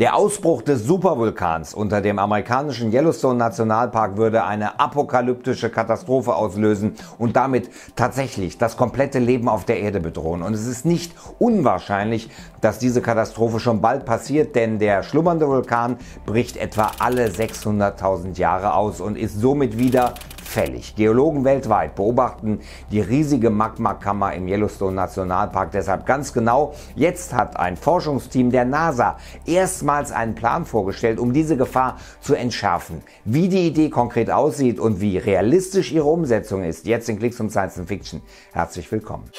Der Ausbruch des Supervulkans unter dem amerikanischen Yellowstone Nationalpark würde eine apokalyptische Katastrophe auslösen und damit tatsächlich das komplette Leben auf der Erde bedrohen. Und es ist nicht unwahrscheinlich, dass diese Katastrophe schon bald passiert, denn der schlummernde Vulkan bricht etwa alle 600.000 Jahre aus und ist somit wieder fällig. Geologen weltweit beobachten die riesige Magmakammer im Yellowstone Nationalpark deshalb ganz genau. Jetzt hat ein Forschungsteam der NASA erstmals einen Plan vorgestellt, um diese Gefahr zu entschärfen. Wie die Idee konkret aussieht und wie realistisch ihre Umsetzung ist, jetzt in Klicks und Science Fiction. Herzlich willkommen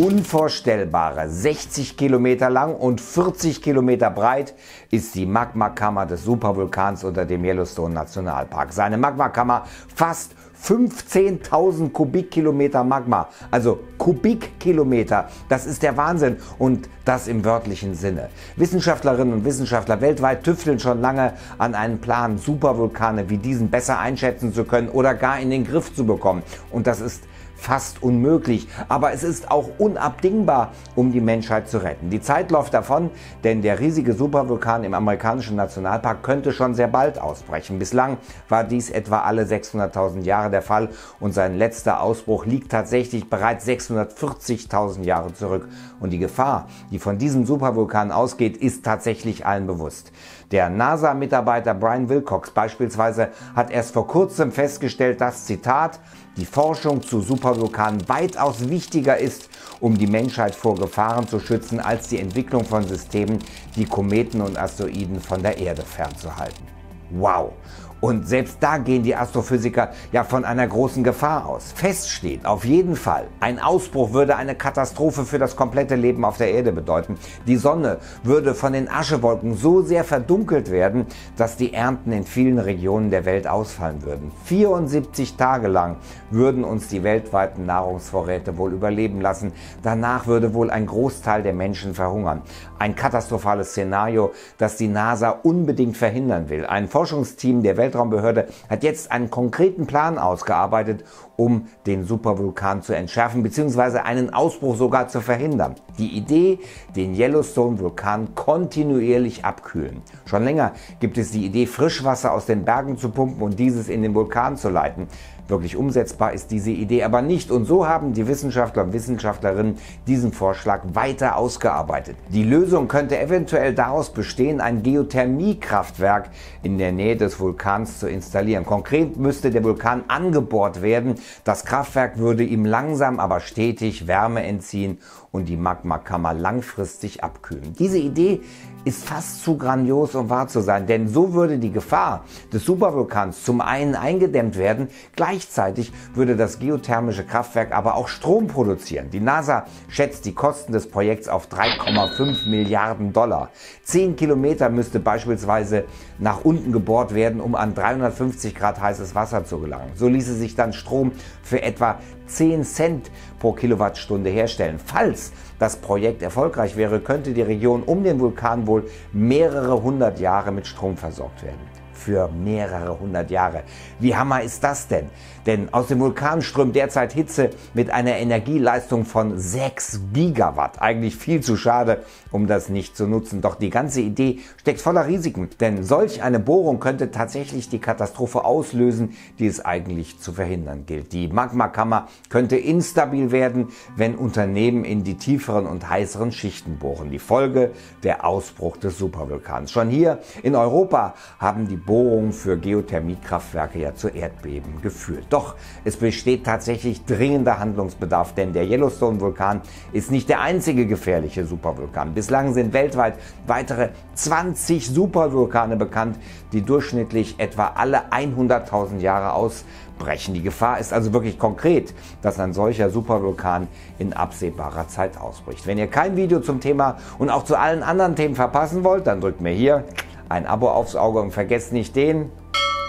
unvorstellbare 60 Kilometer lang und 40 Kilometer breit ist die Magmakammer des Supervulkans unter dem Yellowstone Nationalpark. Seine Magmakammer fast 15.000 Kubikkilometer Magma, also Kubikkilometer, das ist der Wahnsinn und das im wörtlichen Sinne. Wissenschaftlerinnen und Wissenschaftler weltweit tüfteln schon lange an einem Plan, Supervulkane wie diesen besser einschätzen zu können oder gar in den Griff zu bekommen. Und das ist fast unmöglich, aber es ist auch unabdingbar, um die Menschheit zu retten. Die Zeit läuft davon, denn der riesige Supervulkan im amerikanischen Nationalpark könnte schon sehr bald ausbrechen. Bislang war dies etwa alle 600.000 Jahre der Fall und sein letzter Ausbruch liegt tatsächlich bereits 640.000 Jahre zurück. Und die Gefahr, die von diesem Supervulkan ausgeht, ist tatsächlich allen bewusst. Der NASA-Mitarbeiter Brian Wilcox beispielsweise hat erst vor kurzem festgestellt, dass, Zitat, die Forschung zu Supervulkanen weitaus wichtiger ist, um die Menschheit vor Gefahren zu schützen, als die Entwicklung von Systemen, die Kometen und Asteroiden von der Erde fernzuhalten. Wow! Und selbst da gehen die Astrophysiker ja von einer großen Gefahr aus. Fest steht auf jeden Fall, ein Ausbruch würde eine Katastrophe für das komplette Leben auf der Erde bedeuten. Die Sonne würde von den Aschewolken so sehr verdunkelt werden, dass die Ernten in vielen Regionen der Welt ausfallen würden. 74 Tage lang würden uns die weltweiten Nahrungsvorräte wohl überleben lassen. Danach würde wohl ein Großteil der Menschen verhungern. Ein katastrophales Szenario, das die NASA unbedingt verhindern will. Ein Forschungsteam der Welt Weltraumbehörde hat jetzt einen konkreten Plan ausgearbeitet, um den Supervulkan zu entschärfen bzw. einen Ausbruch sogar zu verhindern. Die Idee, den Yellowstone-Vulkan kontinuierlich abkühlen. Schon länger gibt es die Idee, Frischwasser aus den Bergen zu pumpen und dieses in den Vulkan zu leiten. Wirklich umsetzbar ist diese Idee aber nicht und so haben die Wissenschaftler und Wissenschaftlerinnen diesen Vorschlag weiter ausgearbeitet. Die Lösung könnte eventuell daraus bestehen, ein Geothermiekraftwerk in der Nähe des Vulkans zu installieren. Konkret müsste der Vulkan angebohrt werden. Das Kraftwerk würde ihm langsam aber stetig Wärme entziehen und die Magmakammer langfristig abkühlen. Diese Idee ist fast zu grandios, um wahr zu sein, denn so würde die Gefahr des Supervulkans zum einen eingedämmt werden, gleichzeitig würde das geothermische Kraftwerk aber auch Strom produzieren. Die NASA schätzt die Kosten des Projekts auf 3,5 Milliarden Dollar. Zehn Kilometer müsste beispielsweise nach unten gebohrt werden, um an 350 Grad heißes Wasser zu gelangen. So ließe sich dann Strom für etwa 10 Cent pro Kilowattstunde herstellen. Falls das Projekt erfolgreich wäre, könnte die Region um den Vulkan wohl mehrere hundert Jahre mit Strom versorgt werden für mehrere hundert Jahre. Wie hammer ist das denn? Denn aus dem Vulkan strömt derzeit Hitze mit einer Energieleistung von 6 Gigawatt. Eigentlich viel zu schade, um das nicht zu nutzen. Doch die ganze Idee steckt voller Risiken. Denn solch eine Bohrung könnte tatsächlich die Katastrophe auslösen, die es eigentlich zu verhindern gilt. Die Magmakammer könnte instabil werden, wenn Unternehmen in die tieferen und heißeren Schichten bohren. Die Folge der Ausbruch des Supervulkans. Schon hier in Europa haben die Bohrungen für Geothermiekraftwerke ja zu Erdbeben geführt. Doch es besteht tatsächlich dringender Handlungsbedarf, denn der Yellowstone-Vulkan ist nicht der einzige gefährliche Supervulkan. Bislang sind weltweit weitere 20 Supervulkane bekannt, die durchschnittlich etwa alle 100.000 Jahre ausbrechen. Die Gefahr ist also wirklich konkret, dass ein solcher Supervulkan in absehbarer Zeit ausbricht. Wenn ihr kein Video zum Thema und auch zu allen anderen Themen verpassen wollt, dann drückt mir hier ein Abo aufs Auge und vergesst nicht den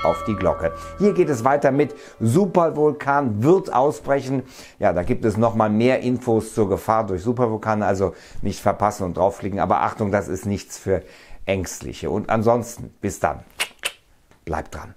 auf die Glocke. Hier geht es weiter mit Supervulkan wird ausbrechen. Ja, da gibt es noch mal mehr Infos zur Gefahr durch Supervulkane, also nicht verpassen und drauffliegen. Aber Achtung, das ist nichts für Ängstliche. Und ansonsten, bis dann. Bleibt dran.